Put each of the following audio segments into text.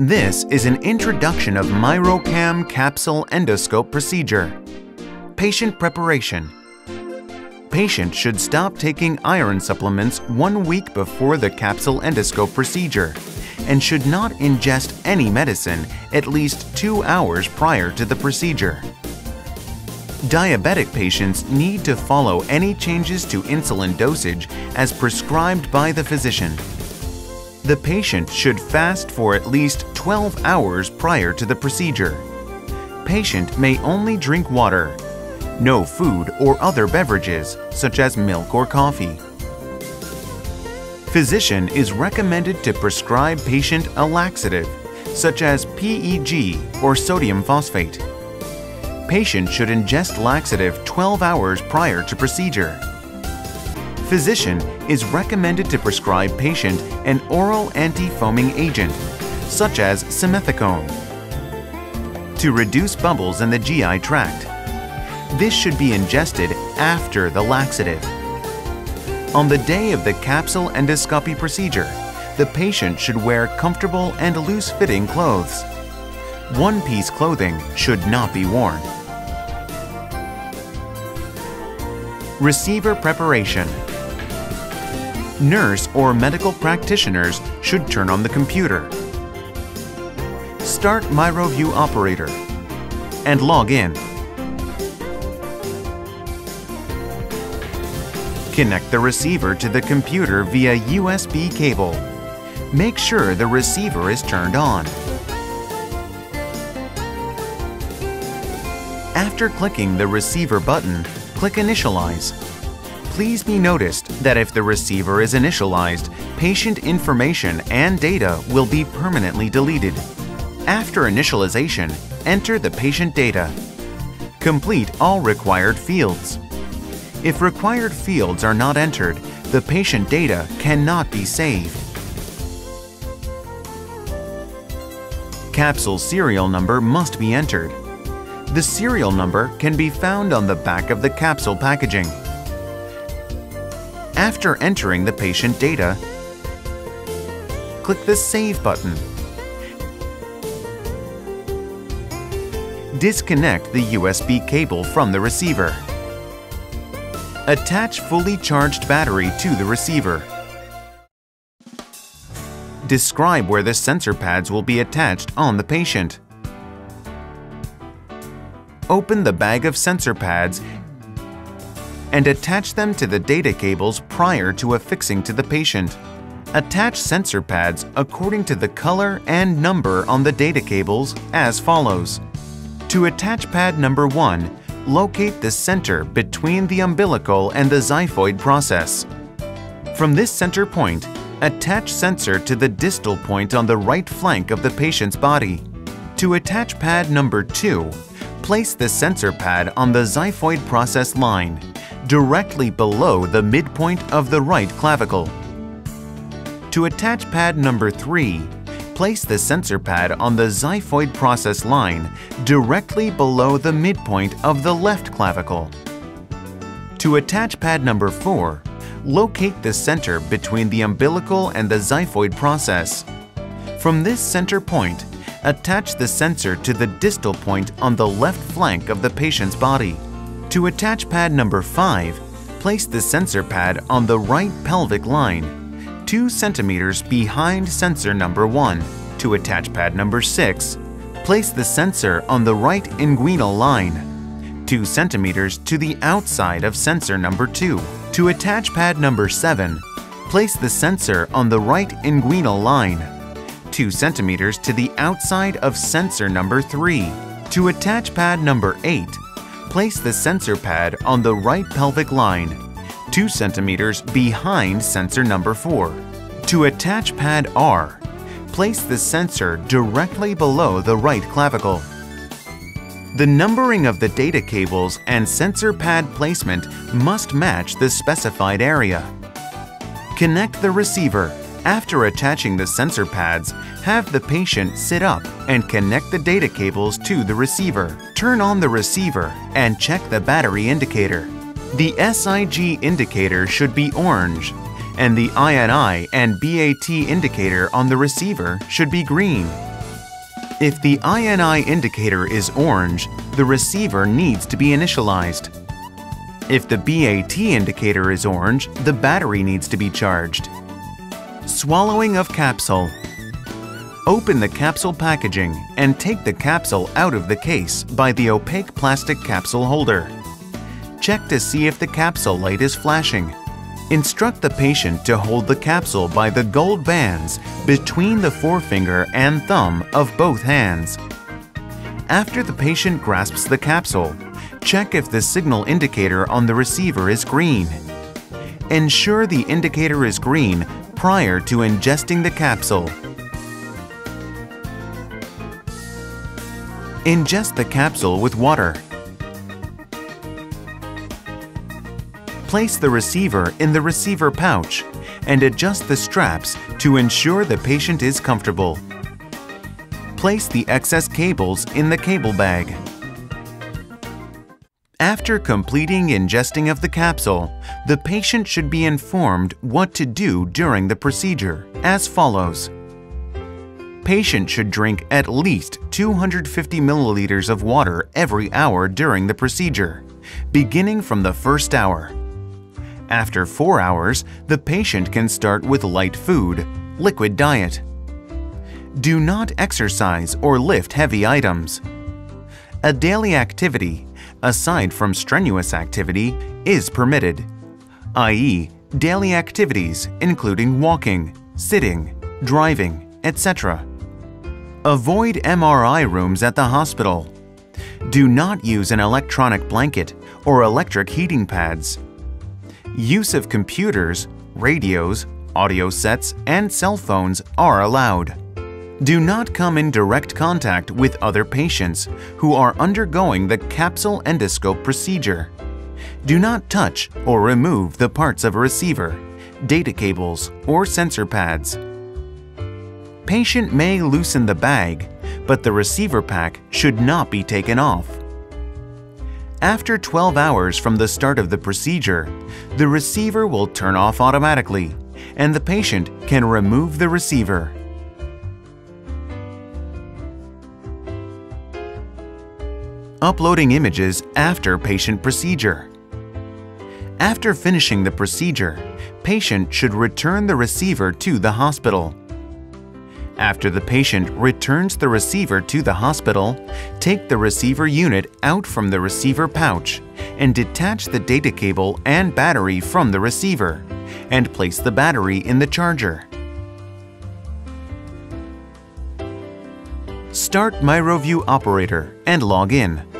This is an introduction of MiroCam capsule endoscope procedure. Patient preparation. Patient should stop taking iron supplements one week before the capsule endoscope procedure and should not ingest any medicine at least two hours prior to the procedure. Diabetic patients need to follow any changes to insulin dosage as prescribed by the physician. The patient should fast for at least 12 hours prior to the procedure. Patient may only drink water. No food or other beverages, such as milk or coffee. Physician is recommended to prescribe patient a laxative, such as PEG or sodium phosphate. Patient should ingest laxative 12 hours prior to procedure. Physician is recommended to prescribe patient an oral anti-foaming agent, such as simethicone, to reduce bubbles in the GI tract. This should be ingested after the laxative. On the day of the capsule endoscopy procedure, the patient should wear comfortable and loose-fitting clothes. One-piece clothing should not be worn. Receiver preparation. Nurse or medical practitioners should turn on the computer. Start MiroView Operator and log in. Connect the receiver to the computer via USB cable. Make sure the receiver is turned on. After clicking the receiver button, click Initialize. Please be noticed that if the receiver is initialized, patient information and data will be permanently deleted. After initialization, enter the patient data. Complete all required fields. If required fields are not entered, the patient data cannot be saved. Capsule serial number must be entered. The serial number can be found on the back of the capsule packaging. After entering the patient data, click the Save button. Disconnect the USB cable from the receiver. Attach fully charged battery to the receiver. Describe where the sensor pads will be attached on the patient. Open the bag of sensor pads and attach them to the data cables prior to affixing to the patient. Attach sensor pads according to the color and number on the data cables as follows. To attach pad number 1, locate the center between the umbilical and the xiphoid process. From this center point, attach sensor to the distal point on the right flank of the patient's body. To attach pad number 2, place the sensor pad on the xiphoid process line, directly below the midpoint of the right clavicle. To attach pad number 3, place the sensor pad on the xiphoid process line directly below the midpoint of the left clavicle. To attach pad number 4, locate the center between the umbilical and the xiphoid process. From this center point, attach the sensor to the distal point on the left flank of the patient's body. To attach pad number 5, place the sensor pad on the right pelvic line 2 centimeters behind sensor number 1. To attach pad number 6, place the sensor on the right inguinal line, 2 centimeters to the outside of sensor number 2. To attach pad number 7, place the sensor on the right inguinal line, 2 centimeters to the outside of sensor number 3. To attach pad number 8, place the sensor pad on the right pelvic line, 2 centimeters behind sensor number 4. To attach pad R, place the sensor directly below the right clavicle. The numbering of the data cables and sensor pad placement must match the specified area. Connect the receiver. After attaching the sensor pads, have the patient sit up and connect the data cables to the receiver. Turn on the receiver and check the battery indicator. The SIG indicator should be orange, and the INI and BAT indicator on the receiver should be green. If the INI indicator is orange, the receiver needs to be initialized. If the BAT indicator is orange, the battery needs to be charged. Swallowing of capsule. Open the capsule packaging and take the capsule out of the case by the opaque plastic capsule holder. Check to see if the capsule light is flashing. Instruct the patient to hold the capsule by the gold bands between the forefinger and thumb of both hands. After the patient grasps the capsule, check if the signal indicator on the receiver is green. Ensure the indicator is green prior to ingesting the capsule. Ingest the capsule with water. Place the receiver in the receiver pouch and adjust the straps to ensure the patient is comfortable. Place the excess cables in the cable bag. After completing ingesting of the capsule, the patient should be informed what to do during the procedure as follows. Patient should drink at least 250 milliliters of water every hour during the procedure, beginning from the first hour. After 4 hours, the patient can start with light food, liquid diet. Do not exercise or lift heavy items. A daily activity, aside from strenuous activity, is permitted, i.e., daily activities including walking, sitting, driving, etc. Avoid MRI rooms at the hospital. Do not use an electronic blanket or electric heating pads use of computers, radios, audio sets, and cell phones are allowed. Do not come in direct contact with other patients who are undergoing the capsule endoscope procedure. Do not touch or remove the parts of a receiver, data cables, or sensor pads. Patient may loosen the bag, but the receiver pack should not be taken off. After 12 hours from the start of the procedure, the receiver will turn off automatically, and the patient can remove the receiver. Uploading images after patient procedure. After finishing the procedure, patient should return the receiver to the hospital. After the patient returns the receiver to the hospital, take the receiver unit out from the receiver pouch and detach the data cable and battery from the receiver and place the battery in the charger. Start MiroView Operator and log in.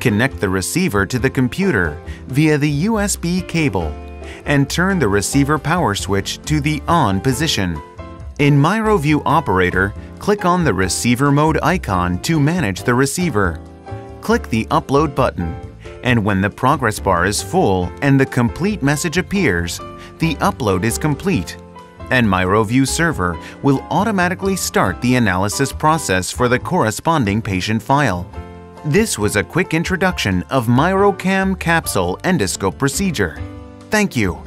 Connect the receiver to the computer via the USB cable and turn the receiver power switch to the on position. In MiroView Operator, click on the Receiver Mode icon to manage the receiver. Click the Upload button, and when the progress bar is full and the complete message appears, the upload is complete, and MiroView Server will automatically start the analysis process for the corresponding patient file. This was a quick introduction of MiroCam capsule endoscope procedure. Thank you.